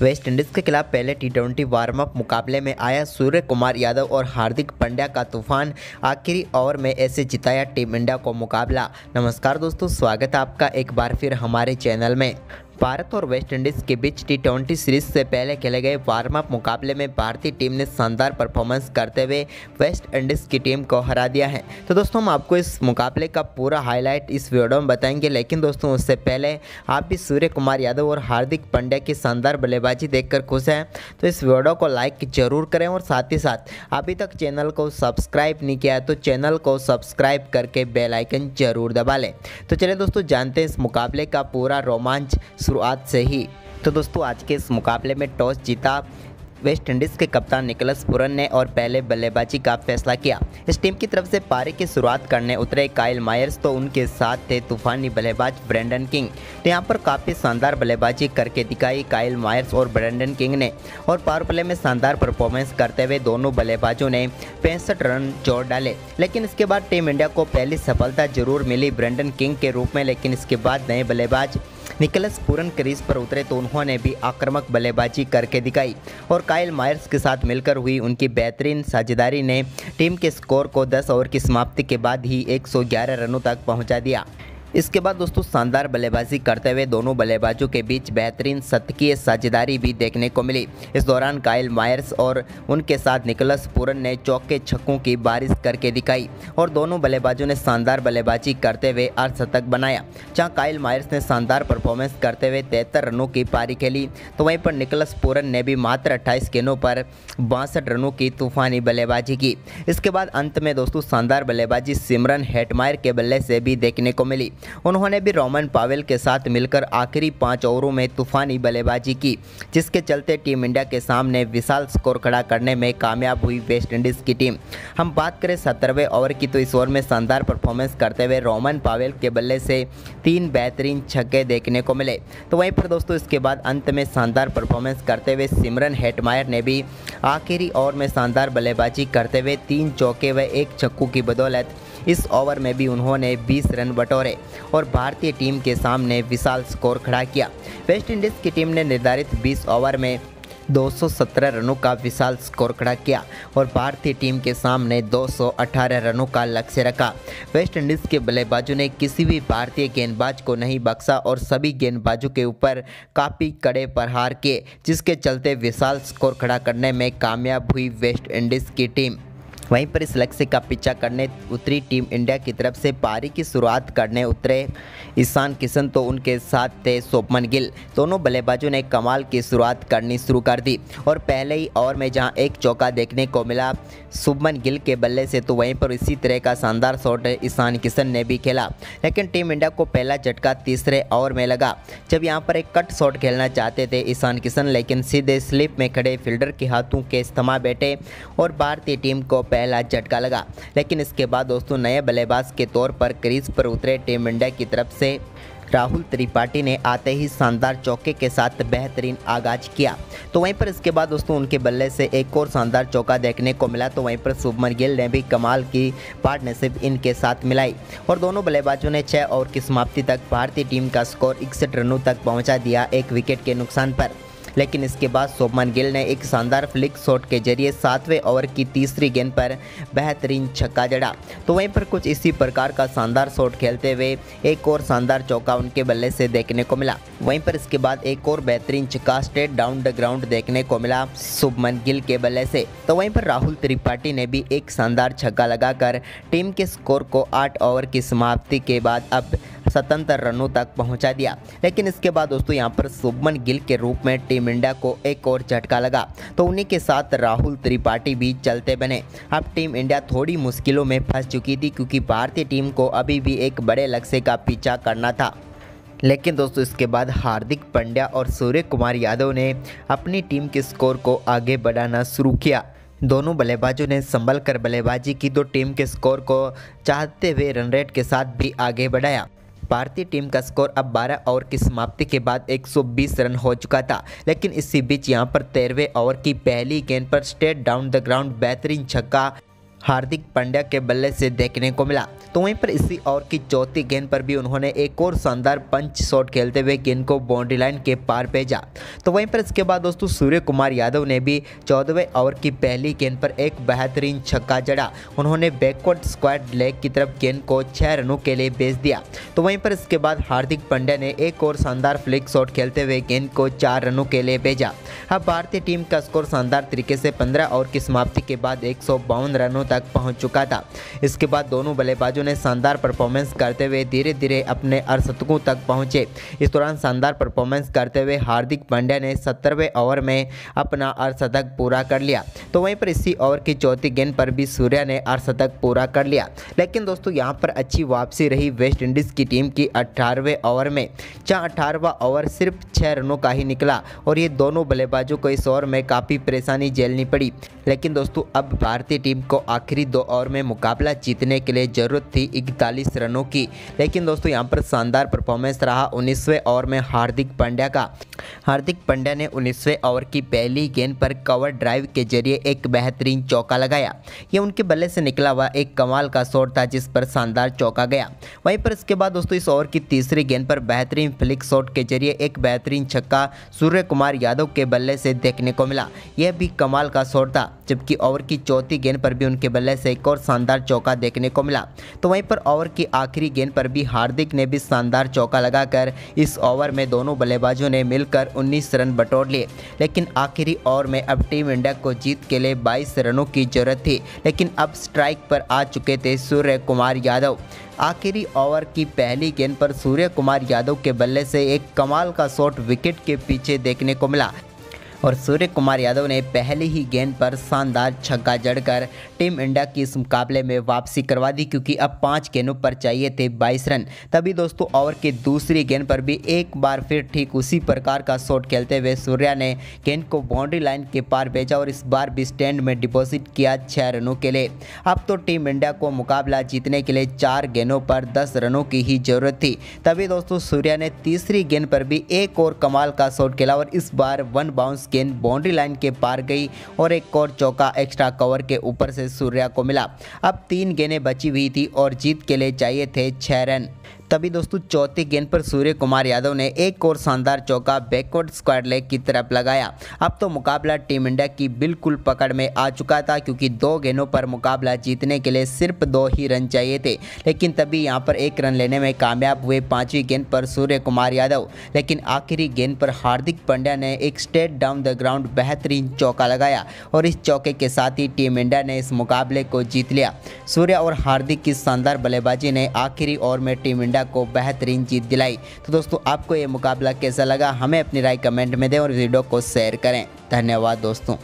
West Indies के खिलाफ पहले टी ट्वेंटी वार्म अप मुकाबले में आया सूर्य कुमार यादव और हार्दिक पंड्या का तूफ़ान। आखिरी ओवर में ऐसे जिताया टीम इंडिया को मुकाबला। नमस्कार दोस्तों, स्वागत है आपका एक बार फिर हमारे चैनल में। भारत और वेस्ट इंडीज़ के बीच टी ट्वेंटी सीरीज़ से पहले खेले गए वार्म अप मुकाबले में भारतीय टीम ने शानदार परफॉर्मेंस करते हुए वेस्ट इंडीज़ की टीम को हरा दिया है। तो दोस्तों, हम आपको इस मुकाबले का पूरा हाईलाइट इस वीडियो में बताएँगे, लेकिन दोस्तों, उससे पहले आप भी सूर्य कुमार यादव और हार्दिक पांड्या की शानदार बल्लेबाजी देखकर खुश हैं। तो इस वीडियो को लाइक ज़रूर करें और साथ ही साथ अभी तक चैनल को सब्सक्राइब नहीं किया तो चैनल को सब्सक्राइब करके बेलाइकन ज़रूर दबा लें। तो चलिए दोस्तों, जानते हैं इस मुकाबले का पूरा रोमांच शुरुआत से ही। तो दोस्तों, आज के इस मुकाबले में टॉस जीता वेस्ट इंडीज़ के कप्तान निकलस पुरन ने और पहले बल्लेबाजी का फैसला किया। इस टीम की तरफ़ से पारी की शुरुआत करने उतरे काइल मायर्स तो उनके साथ थे तूफानी बल्लेबाज ब्रेंडन किंग। तो यहाँ पर काफ़ी शानदार बल्लेबाजी करके दिखाई काइल मायर्स और ब्रेंडन किंग ने। और पावर प्ले में शानदार परफॉर्मेंस करते हुए दोनों बल्लेबाजों ने पैंसठ रन जोड़ डाले। लेकिन इसके बाद टीम इंडिया को पहली सफलता ज़रूर मिली ब्रेंडन किंग के रूप में, लेकिन इसके बाद नए बल्लेबाज निकलस पूरन क्रीज पर उतरे तो उन्होंने भी आक्रामक बल्लेबाजी करके दिखाई और कायल मायर्स के साथ मिलकर हुई उनकी बेहतरीन साझेदारी ने टीम के स्कोर को 10 ओवर की समाप्ति के बाद ही 111 रनों तक पहुँचा दिया। इसके बाद दोस्तों शानदार बल्लेबाजी करते हुए दोनों बल्लेबाजों के बीच बेहतरीन शतकीय साझेदारी भी देखने को मिली। इस दौरान काइल मायर्स और उनके साथ निकलस पूरन ने चौके छक्कों की बारिश करके दिखाई और दोनों बल्लेबाजों ने शानदार बल्लेबाजी करते हुए अर्धशतक बनाया, जहाँ काइल मायर्स ने शानदार परफॉर्मेंस करते हुए तिहत्तर रनों की पारी खेली। तो वहीं पर निकलस पूरन ने भी मात्र अट्ठाईस गेंदों पर बासठ रनों की तूफानी बल्लेबाजी की। इसके बाद अंत में दोस्तों शानदार बल्लेबाजी सिमरन हेटमायर के बल्ले से भी देखने को मिली। उन्होंने भी रोमन पावेल के साथ मिलकर आखिरी पाँच ओवरों में तूफानी बल्लेबाजी की, जिसके चलते टीम इंडिया के सामने विशाल स्कोर खड़ा करने में कामयाब हुई वेस्ट इंडीज़ की टीम। हम बात करें सत्तरवें ओवर की तो इस ओवर में शानदार परफॉर्मेंस करते हुए रोमन पावेल के बल्ले से तीन बेहतरीन छक्के देखने को मिले। तो वहीं पर दोस्तों, इसके बाद अंत में शानदार परफॉर्मेंस करते हुए सिमरन हेटमायर ने भी आखिरी ओवर में शानदार बल्लेबाजी करते हुए तीन चौके व एक छक्कू की बदौलत इस ओवर में भी उन्होंने 20 रन बटोरे और भारतीय टीम के सामने विशाल स्कोर खड़ा किया। वेस्ट इंडीज़ की टीम ने निर्धारित 20 ओवर में 217 रनों का विशाल स्कोर खड़ा किया और भारतीय टीम के सामने 218 रनों का लक्ष्य रखा। वेस्ट इंडीज़ के बल्लेबाजों ने किसी भी भारतीय गेंदबाज को नहीं बख्शा और सभी गेंदबाजों के ऊपर काफ़ी कड़े प्रहार किए, जिसके चलते विशाल स्कोर खड़ा करने में कामयाब हुई वेस्ट इंडीज़ की टीम। वहीं पर इस लक्ष्य का पीछा करने उतरी टीम इंडिया की तरफ़ से पारी की शुरुआत करने उतरे। ईशान किशन तो उनके साथ थे सोपमन गिल। दोनों बल्लेबाजों ने कमाल की शुरुआत करनी शुरू कर दी। और पहले ही ओवर में जहाँ एक चौका देखने को मिला, शुभमन गिल के बल्ले से तो वहीं पर इसी तरह का शानदार शॉट ईशान किशन ने भी खेला। लेकिन टीम इंडिया को पहला झटका तीसरे ओवर में लगा। जब यहाँ पर एक कट शॉट खेलना चाहते थे ईशान किशन, लेकिन सीधे स्लिप में खड़े फील्डर के हाथों के इस्तेमाल बैठे और भारतीय टीम को पहला झटका लगा। लेकिन इसके बाद दोस्तों नए बल्लेबाज के तौर पर क्रीज पर उतरे टीम इंडिया की तरफ़ से राहुल त्रिपाठी ने आते ही शानदार चौके के साथ बेहतरीन आगाज़ किया। तो वहीं पर इसके बाद दोस्तों उनके बल्ले से एक और शानदार चौका देखने को मिला। तो वहीं पर शुभमन गिल ने भी कमाल की पार्टनरशिप इनके साथ मिलाई और दोनों बल्लेबाजों ने छः ओवर की समाप्ति तक भारतीय टीम का स्कोर इकसठ रनों तक पहुँचा दिया एक विकेट के नुकसान पर। लेकिन इसके बाद शोभमन गिल ने एक शानदार फ्लिक शॉट के ज़रिए सातवें ओवर की तीसरी गेंद पर बेहतरीन छक्का जड़ा। तो वहीं पर कुछ इसी प्रकार का शानदार शॉट खेलते हुए एक और शानदार चौका उनके बल्ले से देखने को मिला। वहीं पर इसके बाद एक और बेहतरीन छक्का स्ट्रेट डाउन द ग्राउंड देखने को मिला शुभमन गिल के बल्ले से। तो वहीं पर राहुल त्रिपाठी ने भी एक शानदार छक्का लगाकर टीम के स्कोर को आठ ओवर की समाप्ति के बाद अब सतहत्तर रनों तक पहुँचा दिया। लेकिन इसके बाद दोस्तों यहाँ पर शुभमन गिल के रूप में टीम इंडिया को एक और झटका लगा। तो उन्हीं के साथ राहुल त्रिपाठी भी चलते बने। अब टीम इंडिया थोड़ी मुश्किलों में फंस चुकी थी क्योंकि भारतीय टीम को अभी भी एक बड़े लक्ष्य का पीछा करना था। लेकिन दोस्तों इसके बाद हार्दिक पंड्या और सूर्य कुमार यादव ने अपनी टीम के स्कोर को आगे बढ़ाना शुरू किया। दोनों बल्लेबाजों ने संभल कर बल्लेबाजी की तो टीम के स्कोर को चाहते हुए रन रेट के साथ भी आगे बढ़ाया। भारतीय टीम का स्कोर अब 12 ओवर की समाप्ति के बाद 120 रन हो चुका था, लेकिन इसी बीच यहाँ पर तेरहवें ओवर की पहली गेंद पर स्टेट डाउन द ग्राउंड बेहतरीन छक्का हार्दिक पांड्या के बल्ले से देखने को मिला। तो वहीं पर इसी ओवर की चौथी गेंद पर भी उन्होंने एक और शानदार पंच शॉट खेलते हुए गेंद को बाउंड्री लाइन के पार भेजा। तो वहीं पर इसके बाद दोस्तों सूर्य कुमार यादव ने भी चौदहवें ओवर की पहली गेंद पर एक बेहतरीन छक्का जड़ा। उन्होंने बैकवर्ड स्क्वाड लेग की तरफ़ गेंद को छह रनों के लिए भेज दिया। तो वहीं पर इसके बाद हार्दिक पांड्या ने एक और शानदार फ्लिक शॉट खेलते हुए गेंद को चार रनों के लिए भेजा। अब भारतीय टीम का स्कोर शानदार तरीके से पंद्रह ओवर की समाप्ति के बाद एक सौ बावन रनों तक पहुँच चुका था। इसके बाद दोनों बल्लेबाजों ने शानदार परफॉर्मेंस करते हुए धीरे धीरे अपने अर्शतकों तक पहुँचे। इस दौरान शानदार परफॉर्मेंस करते हुए हार्दिक पांड्या ने सत्तरवें ओवर में अपना अर्शतक पूरा कर लिया। तो वहीं पर इसी ओवर की चौथी गेंद पर भी सूर्या ने अर्शतक पूरा कर लिया। लेकिन दोस्तों, यहाँ पर अच्छी वापसी रही वेस्ट इंडीज़ की टीम की अट्ठारहवें ओवर में। जहाँ अठारहवा ओवर सिर्फ़ छः रनों का ही निकला और ये दोनों बल्लेबाजों को इस ओवर में काफ़ी परेशानी झेलनी पड़ी। लेकिन दोस्तों, अब भारतीय टीम को आखिरी दो ओवर में मुकाबला जीतने के लिए ज़रूरत थी इकतालीस रनों की। लेकिन दोस्तों, यहाँ पर शानदार परफॉर्मेंस रहा उन्नीसवें ओवर में हार्दिक पांड्या का। हार्दिक पांड्या ने उन्नीसवें ओवर की पहली गेंद पर कवर ड्राइव के ज़रिए एक बेहतरीन चौका लगाया। यह उनके बल्ले से निकला हुआ एक कमाल का शॉट था, जिस पर शानदार चौका गया। वहीं पर इसके बाद दोस्तों, इस ओवर की तीसरी गेंद पर बेहतरीन फ्लिक शॉट के ज़रिए एक बेहतरीन छक्का सूर्य कुमार यादव के बल्ले से देखने को मिला। यह भी कमाल का शॉट था, जबकि ओवर की चौथी गेंद पर भी उनके बल्ले से एक और शानदार चौका देखने को मिला। तो वहीं पर ओवर की आखिरी गेंद पर भी हार्दिक ने भी शानदार चौका लगाकर इस ओवर में दोनों बल्लेबाजों ने मिलकर 19 रन बटोर लिए। लेकिन आखिरी ओवर में अब टीम इंडिया को जीत के लिए 22 रनों की ज़रूरत थी, लेकिन अब स्ट्राइक पर आ चुके थे सूर्य कुमार यादव। आखिरी ओवर की पहली गेंद पर सूर्य कुमार यादव के बल्ले से एक कमाल का शॉट विकेट के पीछे देखने को मिला। और सूर्य कुमार यादव ने पहली ही गेंद पर शानदार छक्का जड़कर टीम इंडिया की इस मुकाबले में वापसी करवा दी, क्योंकि अब पाँच गेंदों पर चाहिए थे बाईस रन। तभी दोस्तों, ओवर की दूसरी गेंद पर भी एक बार फिर ठीक उसी प्रकार का शॉट खेलते हुए सूर्या ने गेंद को बाउंड्री लाइन के पार भेजा और इस बार भी स्टैंड में डिपॉजिट किया छः रनों के लिए। अब तो टीम इंडिया को मुकाबला जीतने के लिए चार गेंदों पर दस रनों की ही ज़रूरत थी। तभी दोस्तों, सूर्या ने तीसरी गेंद पर भी एक और कमाल का शॉट खेला और इस बार वन बाउंस गेंद बाउंड्री लाइन के पार गई और एक और चौका एक्स्ट्रा कवर के ऊपर से सूर्या को मिला। अब तीन गेंदें बची हुई थी और जीत के लिए चाहिए थे छः रन। तभी दोस्तों चौथी गेंद पर सूर्य कुमार यादव ने एक और शानदार चौका बैकवर्ड स्क्वाड लेग की तरफ़ लगाया। अब तो मुकाबला टीम इंडिया की बिल्कुल पकड़ में आ चुका था, क्योंकि दो गेंदों पर मुकाबला जीतने के लिए सिर्फ़ दो ही रन चाहिए थे। लेकिन तभी यहाँ पर एक रन लेने में कामयाब हुए पांचवी गेंद पर सूर्य कुमार यादव। लेकिन आखिरी गेंद पर हार्दिक पांड्या ने एक स्टेट डाउन द ग्राउंड बेहतरीन चौका लगाया, और इस चौके के साथ ही टीम इंडिया ने इस मुकाबले को जीत लिया। सूर्य और हार्दिक की शानदार बल्लेबाजी ने आखिरी ओवर में टीम इंडिया को बेहतरीन जीत दिलाई। तो दोस्तों, आपको ये मुकाबला कैसा लगा, हमें अपनी राय कमेंट में दें और वीडियो को शेयर करें। धन्यवाद दोस्तों।